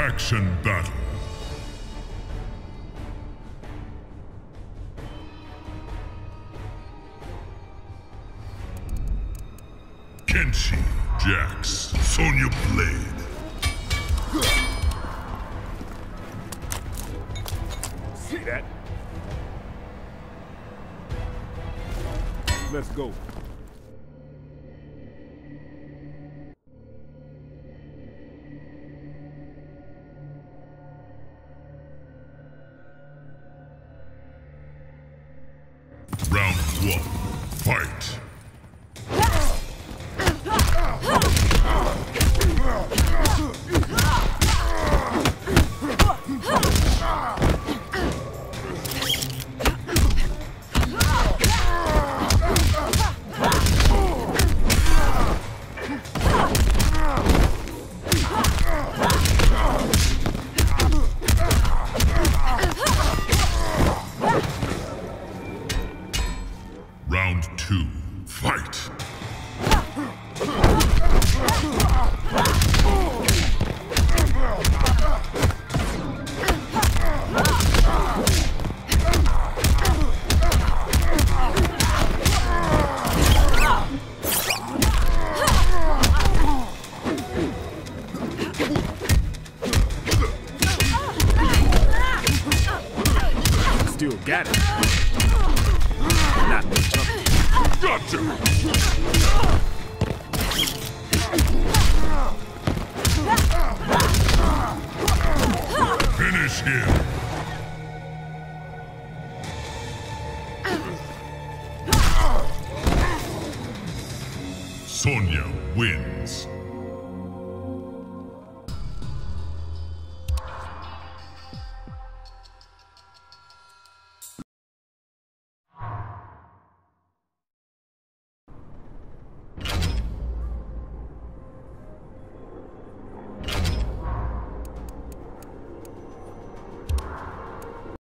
Faction battle. Kenshi, Jax, Sonya Blade. See that? Let's go. One, fight. Round two, fight. Still got it. Not much. Finish him! Sonya wins.